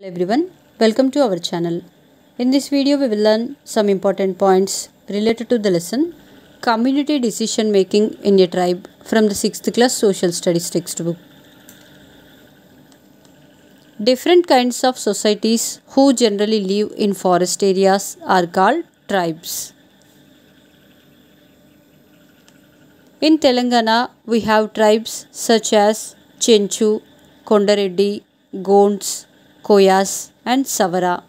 Hello everyone, welcome to our channel. In this video we will learn some important points related to the lesson Community Decision Making in a Tribe from the 6th class Social Studies textbook. Different kinds of societies who generally live in forest areas are called tribes. In Telangana, we have tribes such as Chenchu, Kondareddy, Gonds, Koyas, and Savara.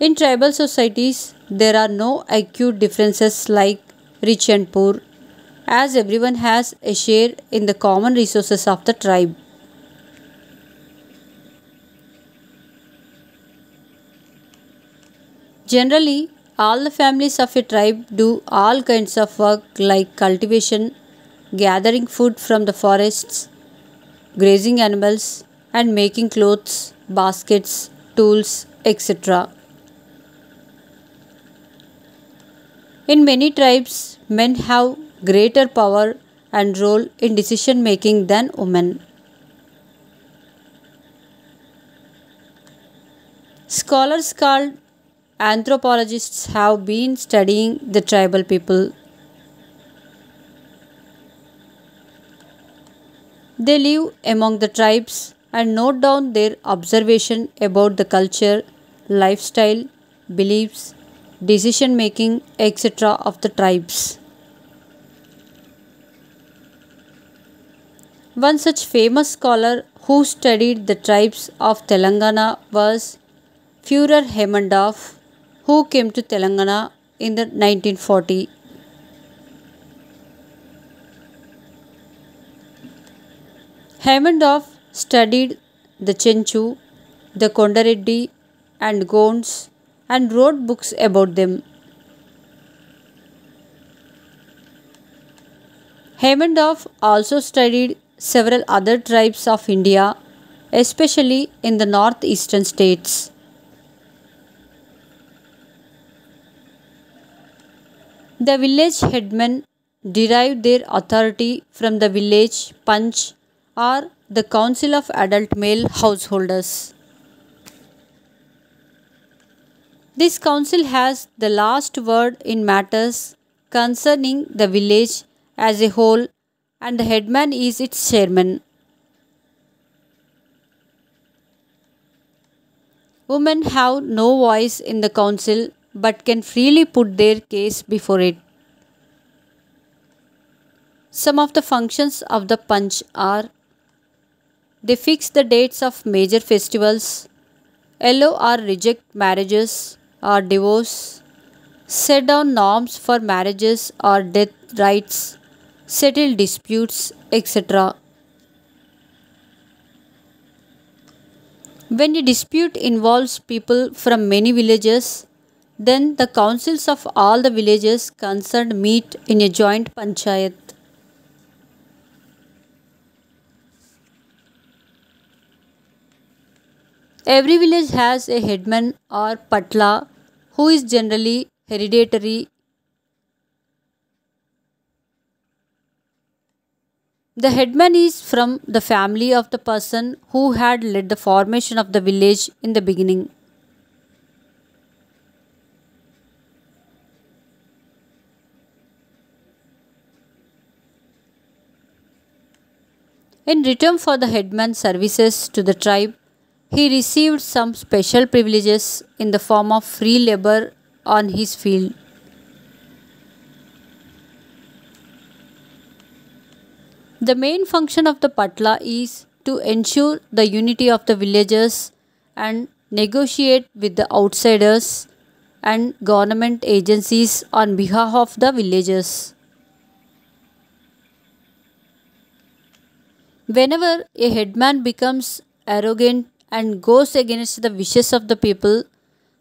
In tribal societies, there are no acute differences like rich and poor, as everyone has a share in the common resources of the tribe. Generally, all the families of a tribe do all kinds of work like cultivation, gathering food from the forests, grazing animals, and making clothes, baskets, tools, etc. In many tribes, men have greater power and role in decision making than women. Scholars called anthropologists have been studying the tribal people. They live among the tribes and note down their observation about the culture, lifestyle, beliefs, decision making, etc. of the tribes. One such famous scholar who studied the tribes of Telangana was Fürer-Haimendorf, who came to Telangana in the 1940. Haimendorf studied the Chenchu, the Kondareddy and Gonds and wrote books about them. Haimendorf also studied several other tribes of India, especially in the northeastern states. The village headmen derive their authority from the village panch or the council of adult male householders. This council has the last word in matters concerning the village as a whole and the headman is its chairman. Women have no voice in the council but can freely put their case before it. Some of the functions of the Panch are they fix the dates of major festivals, allow or reject marriages or divorce, set down norms for marriages or death rites, settle disputes, etc. When a dispute involves people from many villages, then the councils of all the villages concerned meet in a joint panchayat. Every village has a headman or patla who is generally hereditary. The headman is from the family of the person who had led the formation of the village in the beginning. In return for the headman's services to the tribe, he received some special privileges in the form of free labor on his field. The main function of the patla is to ensure the unity of the villagers and negotiate with the outsiders and government agencies on behalf of the villagers. Whenever a headman becomes arrogant and goes against the wishes of the people,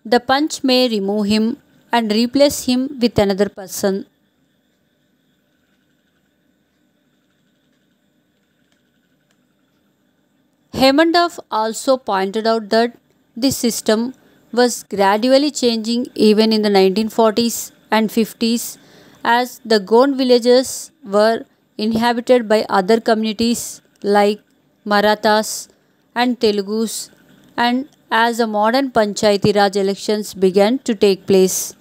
the panch may remove him and replace him with another person. Haimendorf also pointed out that this system was gradually changing even in the 1940s and 50s as the Gond villages were inhabited by other communities like Marathas and Telugus and as the modern Panchayati Raj elections began to take place.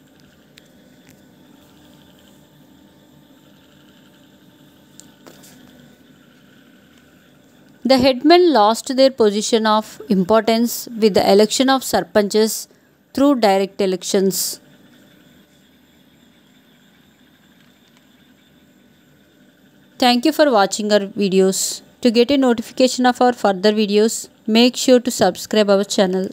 The headmen lost their position of importance with the election of sarpanches through direct elections. Thank you for watching our videos. To get a notification of our further videos, make sure to subscribe our channel.